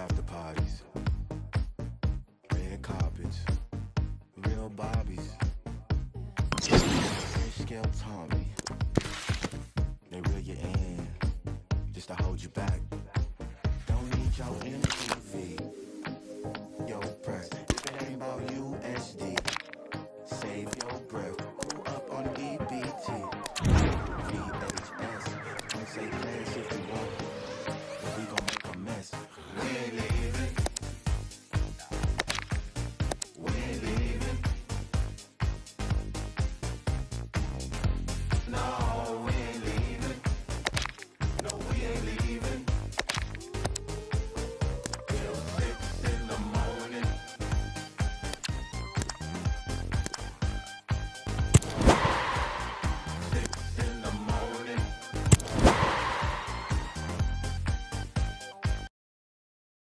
after parties, red carpets, real bobbies, scale Tommy. They reel you in just to hold you back. Don't need your energy your breath.